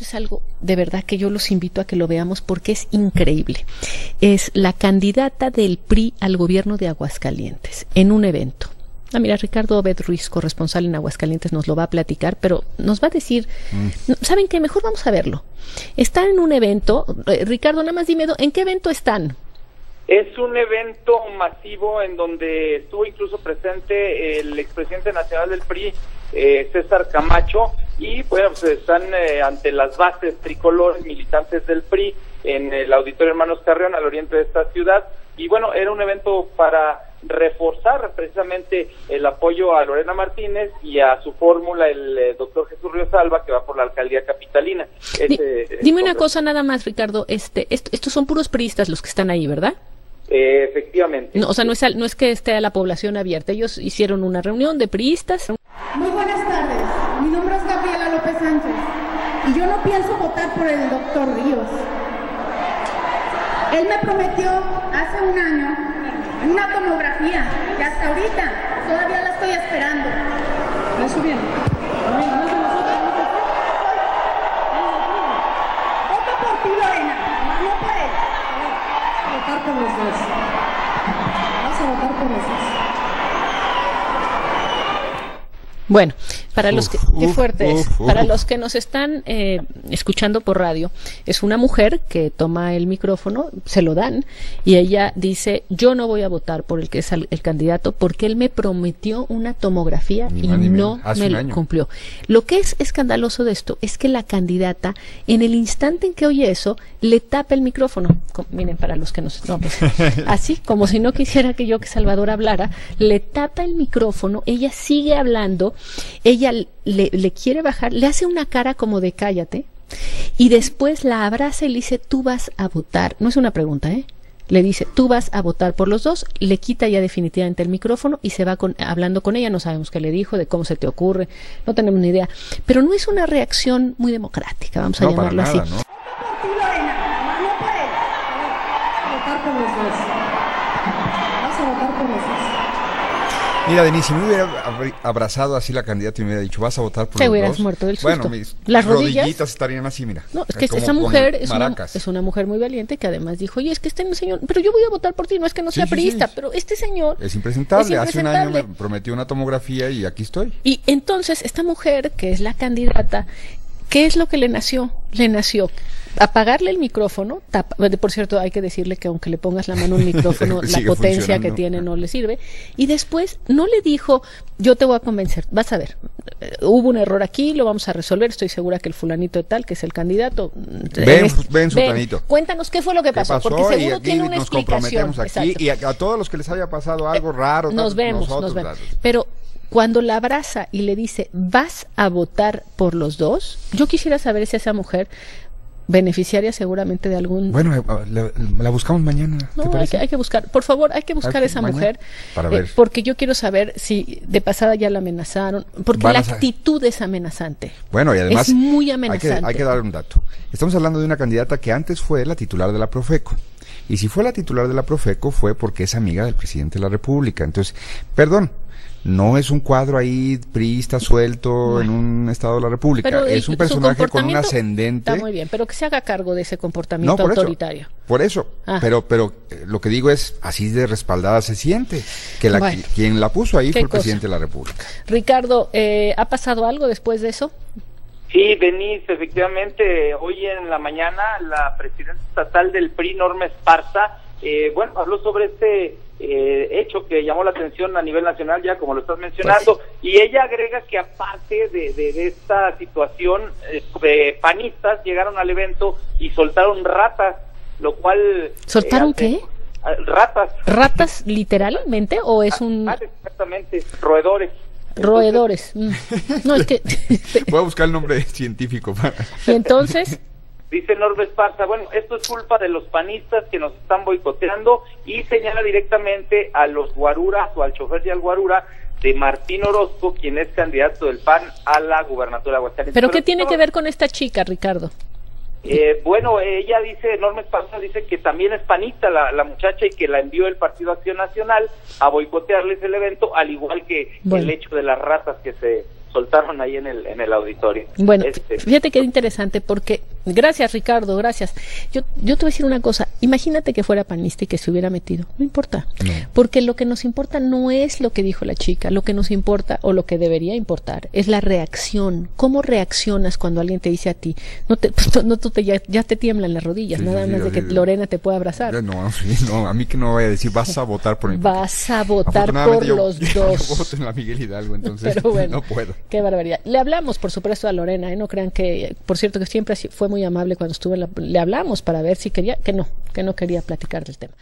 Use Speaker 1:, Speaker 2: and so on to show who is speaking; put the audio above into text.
Speaker 1: es algo de verdad que yo los invito a que lo veamos porque es increíble. Es la candidata del PRI al gobierno de Aguascalientes en un evento. Ah, mira, Ricardo Obed Ruiz, corresponsal en Aguascalientes, nos lo va a platicar, pero nos va a decir, mm. ¿saben qué? Mejor vamos a verlo. Están en un evento. Eh, Ricardo, nada más dime, ¿en qué evento están?
Speaker 2: Es un evento masivo en donde estuvo incluso presente el expresidente nacional del PRI, eh, César Camacho, y bueno, pues están eh, ante las bases tricolores militantes del PRI en el Auditorio Hermanos Carreón al oriente de esta ciudad. Y bueno, era un evento para reforzar precisamente el apoyo a Lorena Martínez y a su fórmula el eh, doctor Jesús Río Salva que va por la alcaldía capitalina.
Speaker 1: dime una cosa nada más, Ricardo, este, estos son puros priistas los que están ahí, ¿verdad?
Speaker 2: Eh, efectivamente.
Speaker 1: No, o sea, no es, no es que esté a la población abierta. Ellos hicieron una reunión de priistas.
Speaker 3: Muy buenas tardes. Mi nombre es Gabriela López Sánchez y yo no pienso votar por el doctor Ríos. Él me prometió hace un año una tomografía que hasta ahorita todavía la estoy esperando. ¿Eso bien?
Speaker 1: Bueno, para los que, qué fuerte Para los que nos están eh, escuchando por radio, es una mujer que toma el micrófono, se lo dan, y ella dice, yo no voy a votar por el que es el, candidato porque él me prometió una tomografía y no me lo cumplió. Lo que es escandaloso de esto es que la candidata, en el instante en que oye eso, le tapa el micrófono. miren, para los que nos... No, pues, así, como si no quisiera que yo, que Salvador hablara, le tapa el micrófono, ella sigue hablando, ella le, quiere bajar, le hace una cara como de cállate y después la abraza y le dice, tú vas a votar. No es una pregunta, ¿eh? Le dice, tú vas a votar por los dos, le quita ya definitivamente el micrófono y se va con, hablando con ella, no sabemos qué le dijo, de cómo se te ocurre, no tenemos ni idea. Pero no es una reacción muy democrática, vamos a llamarlo así.
Speaker 4: Mira, Denise, si me hubiera abrazado así la candidata y me hubiera dicho, vas a votar por
Speaker 1: Te hubieras muerto del susto.
Speaker 4: Bueno, mis Las rodillitas estarían así, mira.
Speaker 1: No, es que esa mujer es una, es una, mujer muy valiente que además dijo, oye, es que este señor, pero yo voy a votar por ti, no es que no sea priista, pero este señor...
Speaker 4: Es impresentable. Hace un año me prometió una tomografía y aquí estoy.
Speaker 1: Y entonces esta mujer, que es la candidata, ¿qué es lo que le nació? Le nació apagarle el micrófono, por cierto, hay que decirle que aunque le pongas la mano al micrófono, la potencia que tiene no le sirve. Y después no le dijo, yo te voy a convencer, vas a ver, eh, hubo un error aquí, lo vamos a resolver, estoy segura que el fulanito de tal, que es el candidato.
Speaker 4: Ven, ven, ven
Speaker 1: Cuéntanos qué fue lo que pasó, porque seguro tiene una
Speaker 4: nos comprometemos aquí y a, todos los que les haya pasado algo raro.
Speaker 1: Nos vemos, nos vemos. Pero cuando la abraza y le dice, vas a votar por los dos, yo quisiera saber si esa mujer beneficiaria seguramente de algún...
Speaker 4: Bueno, eh, la, buscamos mañana.
Speaker 1: No, hay que, hay que, buscar, por favor, hay que buscar a esa mujer, para eh, ver. porque yo quiero saber si de pasada ya la amenazaron, porque la actitud es amenazante.
Speaker 4: Bueno, y además...
Speaker 1: Es muy amenazante.
Speaker 4: Hay que, hay que dar un dato. Estamos hablando de una candidata que antes fue la titular de la Profeco. Y si fue la titular de la Profeco fue porque es amiga del presidente de la República. Entonces, perdón, no es un cuadro ahí priista suelto en un estado de la República, es un personaje con un ascendente.
Speaker 1: Está muy bien, pero que se haga cargo de ese comportamiento autoritario.
Speaker 4: por eso, ah. pero pero eh, lo que digo es así de respaldada se siente que la, quien la puso ahí fue el presidente de la República.
Speaker 1: Ricardo, eh, ¿ha pasado algo después de eso?
Speaker 2: Sí, Denise, efectivamente, hoy en la mañana la presidenta estatal del PRI, Norma Esparza, eh, bueno, habló sobre este eh, hecho que llamó la atención a nivel nacional, ya como lo estás mencionando, pues y ella agrega que aparte de, esta situación, eh, panistas llegaron al evento y soltaron ratas, lo cual...
Speaker 1: ¿Soltaron eh, qué?
Speaker 2: Ratas.
Speaker 1: ¿Ratas literalmente o es un...?
Speaker 2: Exactamente, roedores.
Speaker 1: Roedores. Mm. No, es que...
Speaker 4: Voy a buscar el nombre científico.
Speaker 1: ¿Y entonces?
Speaker 2: Dice Norbe Esparza, bueno, esto es culpa de los panistas que nos están boicoteando y señala directamente a los guaruras o al chofer de al guarura de Martín Orozco, quien es candidato del PAN a la gubernatura de Aguascalientes.
Speaker 1: ¿Pero, qué tiene que ver con esta chica, Ricardo?
Speaker 2: Eh, bueno, ella dice, Norma Esparza dice que también es panista la, muchacha y que la envió el Partido Acción Nacional a boicotearles el evento, al igual que el hecho de las ratas que se soltaron ahí en el, en el auditorio.
Speaker 1: Bueno, este, fíjate que interesante porque, gracias Ricardo, gracias. Yo, yo te voy a decir una cosa, imagínate que fuera panista y que se hubiera metido, no importa, porque lo que nos importa no es lo que dijo la chica, lo que nos importa o lo que debería importar es la reacción, cómo reaccionas cuando alguien te dice a ti, no te, no, tú te, ya, te tiemblan las rodillas, nada más de que Lorena te pueda abrazar.
Speaker 4: No, no, a mí que no vaya a decir, vas a votar por
Speaker 1: Vas a votar por los dos.
Speaker 4: Yo voto en la Miguel Hidalgo, entonces no puedo.
Speaker 1: Qué barbaridad. Le hablamos, por supuesto, a Lorena, ¿eh? no crean que, por cierto, que siempre fue muy amable cuando estuve, le hablamos para ver si quería, que no, que no quería platicar del tema.